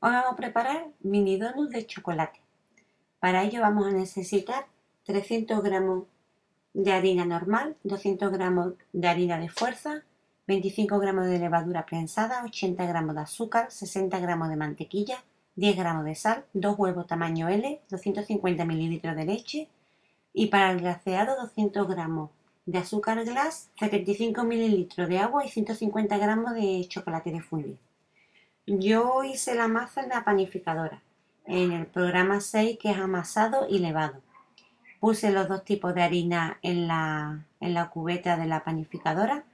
Hoy vamos a preparar mini donuts de chocolate. Para ello vamos a necesitar 300 gramos de harina normal, 200 gramos de harina de fuerza, 25 gramos de levadura prensada, 80 gramos de azúcar, 60 gramos de mantequilla, 10 gramos de sal, 2 huevos tamaño L, 250 mililitros de leche y para el glaseado 200 gramos de azúcar glass, 75 mililitros de agua y 150 gramos de chocolate de fundir. Yo hice la masa en la panificadora, en el programa 6 que es amasado y levado. Puse los dos tipos de harina en la, en la cubeta de la panificadora.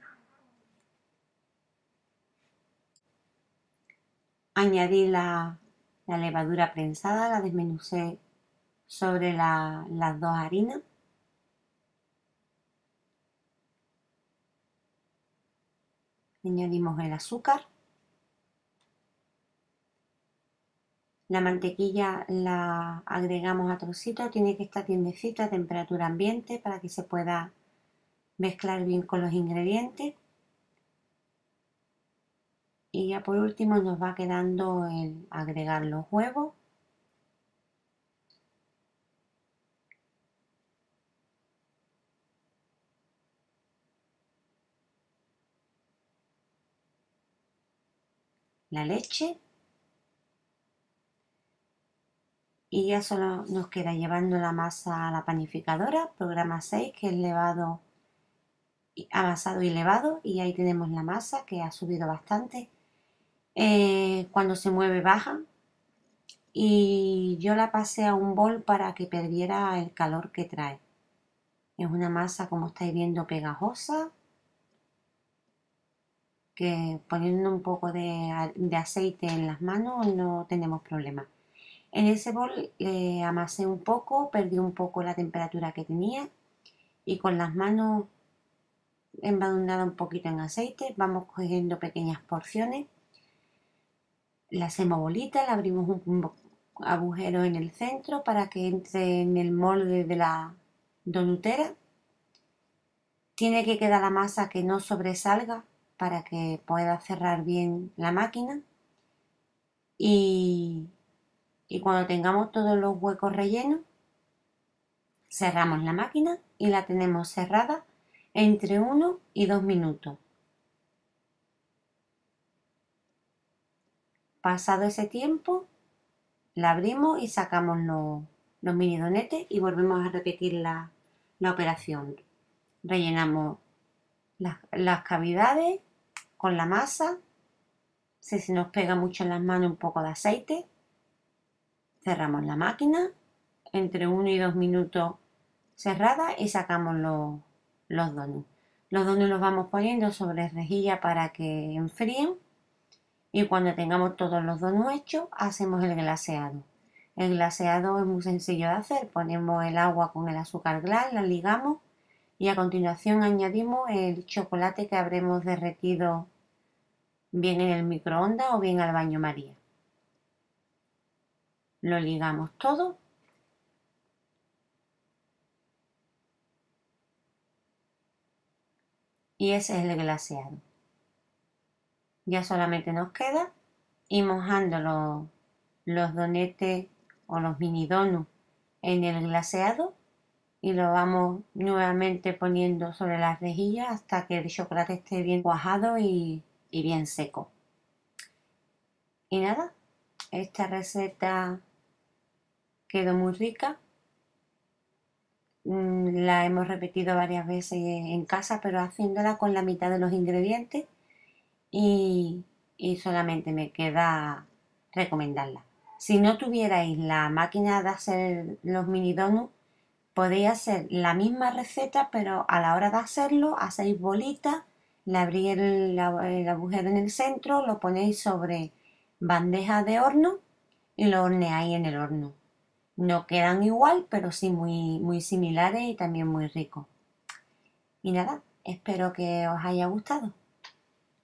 Añadí la, levadura prensada, la desmenucé sobre las dos harinas. Añadimos el azúcar. La mantequilla la agregamos a trocitos, tiene que estar tiendecita a temperatura ambiente para que se pueda mezclar bien con los ingredientes. Y ya por último nos va quedando el agregar los huevos. La leche y ya solo nos queda llevando la masa a la panificadora, programa 6 que es levado, amasado y levado y ahí tenemos la masa que ha subido bastante. Eh, cuando se mueve baja y yo la pasé a un bol para que perdiera el calor que trae. Es una masa como estáis viendo pegajosa que poniendo un poco de, de aceite en las manos no tenemos problema. En ese bol le amasé un poco, perdí un poco la temperatura que tenía y con las manos embadurnadas un poquito en aceite vamos cogiendo pequeñas porciones. La hacemos bolita, le abrimos un agujero en el centro para que entre en el molde de la donutera. Tiene que quedar la masa que no sobresalga para que pueda cerrar bien la máquina. Y y cuando tengamos todos los huecos rellenos, cerramos la máquina y la tenemos cerrada entre 1 y 2 minutos. Pasado ese tiempo, la abrimos y sacamos los, mini donetes y volvemos a repetir la, operación. Rellenamos las, las, cavidades con la masa. Si se nos pega mucho en las manos un poco de aceite, cerramos la máquina, entre 1 y 2 minutos cerrada y sacamos los, los donuts. Los donuts los vamos poniendo sobre rejilla para que enfríen y cuando tengamos todos los donuts hechos hacemos el glaseado. El glaseado es muy sencillo de hacer, ponemos el agua con el azúcar glass, la ligamos y a continuación añadimos el chocolate que habremos derretido bien en el microondas o bien al baño María lo ligamos todo y ese es el glaseado. Ya solamente nos queda ir mojando los, los donetes o los mini donuts en el glaseado y lo vamos nuevamente poniendo sobre las rejillas hasta que el chocolate esté bien cuajado y, y bien seco. Y nada, esta receta quedó muy rica. Mm, la hemos repetido varias veces en casa, pero haciéndola con la mitad de los ingredientes y, solamente me queda recomendarla. Si no tuvierais la máquina de hacer los mini donuts, podéis hacer la misma receta, pero a la hora de hacerlo hacéis bolitas, le abrís el, el agujero en el centro, lo ponéis sobre bandeja de horno y lo horneáis en el horno. No quedan igual, pero sí muy, muy similares y también muy ricos. Y nada, espero que os haya gustado.